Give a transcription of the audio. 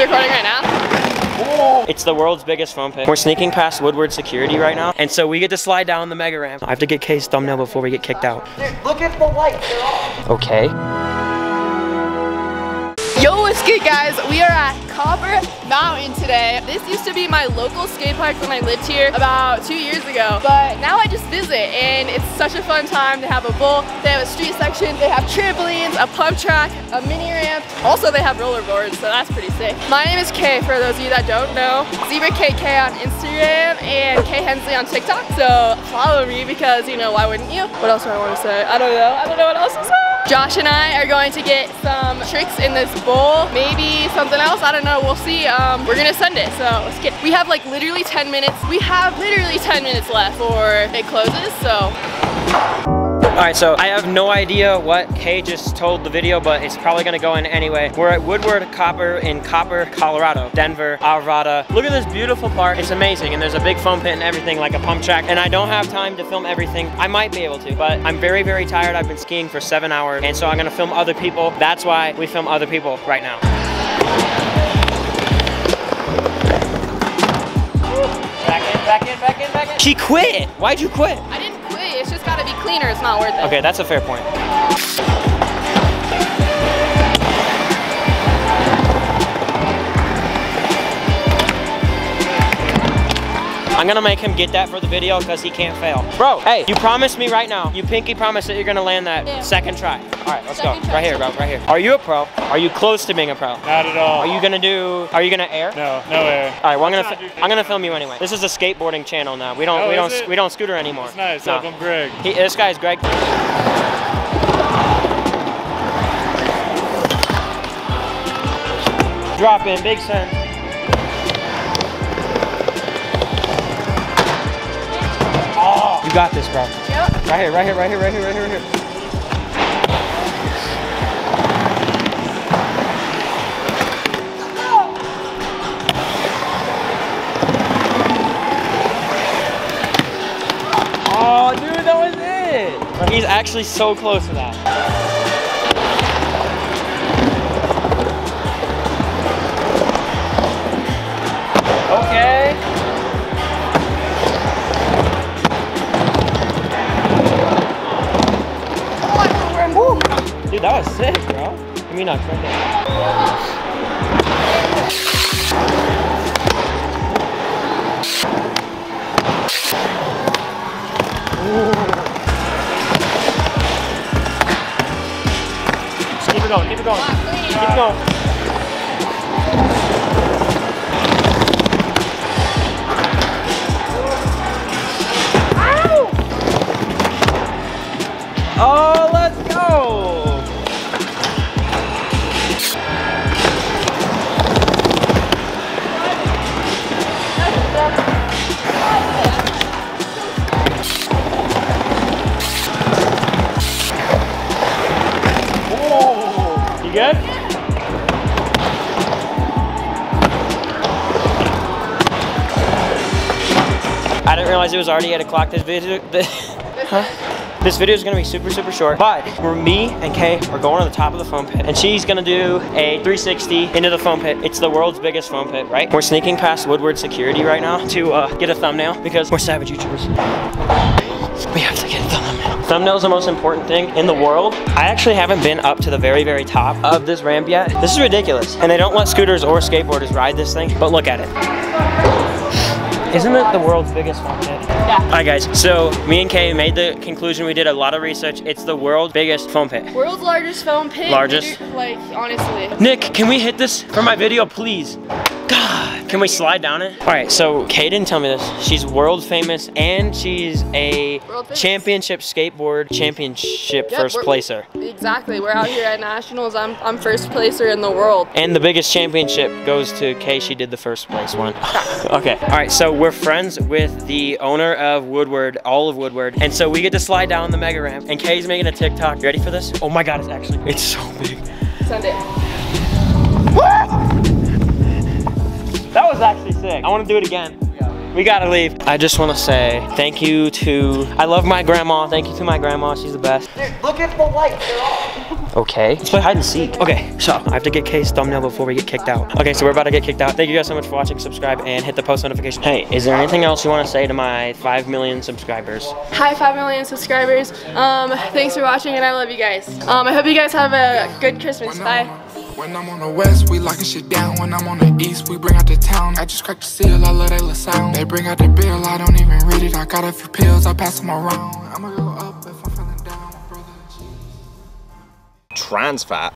Is recording right now? It's the world's biggest foam pit. We're sneaking past Woodward security right now, and so we get to slide down the mega ramp. I have to get Kay's thumbnail before we get kicked out. Look at the lights. Okay. Yo, what's good guys? We are at Copper Mountain today. This used to be my local skate park when I lived here about two years ago, but now I just visit and it's such a fun time. They have a bowl, they have a street section, they have trampolines, a pump track, a mini ramp. Also they have rollerboards, so that's pretty sick. My name is Kay, for those of you that don't know. Zebra KK on Instagram and Kay Hensley on TikTok. So follow me because, you know, why wouldn't you? What else do I want to say? I don't know. I don't know what else to say. Josh and I are going to get some tricks in this bowl, maybe something else, I don't know, we'll see. Um, we're gonna send it, so let's get, we have like literally 10 minutes, we have literally 10 minutes left before it closes, so. All right, so I have no idea what Kay just told the video, but it's probably gonna go in anyway. We're at Woodward Copper in Copper, Colorado, Denver, Alvarado. Look at this beautiful park. It's amazing, and there's a big foam pit and everything, like a pump track. And I don't have time to film everything. I might be able to, but I'm very, very tired. I've been skiing for seven hours, and so I'm gonna film other people. That's why we film other people right now. Back in, back in, back in, back in. She quit. Why'd you quit? It's just gotta be cleaner, it's not worth it. Okay, that's a fair point. I'm gonna make him get that for the video because he can't fail. Bro, hey, you promised me right now. You pinky promise that you're gonna land that Yeah. second try. All right, let's Second go. try, Right here, bro, right here. Are you a pro? Are you close to being a pro? Not at all. Are you gonna do, are you gonna air? No, no air. All right, well, I'm gonna, not do fi- I'm gonna film you anyway. This is a skateboarding channel now. We don't, Oh, we don't, it? we don't scooter anymore. It's nice. No. I'm Greg. He, this guy's Greg. Drop in, big sense. You got this, bro. Yep. Right here, right here, right here, right here, right here, right here. Oh, dude, that was it. He's actually so close to that. Okay. Bro. Give me nuts right there. Keep it going, keep it going. Keep it going. You good? I didn't realize it was already 8 o'clock. This video, huh? This video is gonna be super, super short, but we're me and Kay are going to the top of the foam pit, and she's gonna do a 360 into the foam pit. It's the world's biggest foam pit, right? We're sneaking past Woodward security right now to uh, get a thumbnail because we're savage YouTubers. We have to thumbnail. Is the most important thing in the world. I actually haven't been up to the very, very top of this ramp yet. This is ridiculous. And they don't let scooters or skateboarders ride this thing, but look at it. Isn't it the world's biggest foam pit? Yeah. All right, guys. So me and Kay made the conclusion. We did a lot of research. It's the world's biggest foam pit. World's largest foam pit. Largest? Like, honestly. Nick, can we hit this for my video, please? God, can we slide down it? All right, so Kay didn't tell me this. She's world famous and she's a championship skateboard championship Yeah, first placer. Exactly. We're out here at nationals. I'm I'm first placer in the world. And the biggest championship goes to Kay. She did the first place one. okay. All right. So we're friends with the owner of Woodward, all of Woodward, and so we get to slide down the mega ramp. And Kay's making a TikTok. You ready for this? Oh my God! It's actually it's so big. Send it. That was actually sick. I want to do it again. We gotta leave. I just wanna say thank you to, I love my grandma. Thank you to my grandma, she's the best. Dude, look at the lights. They're off. Okay. Let's play hide and seek. Okay, so I have to get Kay's thumbnail before we get kicked out. Okay, so we're about to get kicked out. Thank you guys so much for watching. Subscribe and hit the post notification. Hey, is there anything else you want to say to my 5 million subscribers? Hi, 5 million subscribers. Um, thanks for watching and I love you guys. Um, I hope you guys have a good Christmas. Bye. When I'm on the west, we locking shit down. When I'm on the east, we bring out the town. I just cracked the seal, I love that little sound. They bring out the bill, I don't even read it. I got a few pills, I pass them around. I'ma go up if I'm feeling down, brother. Trans fat.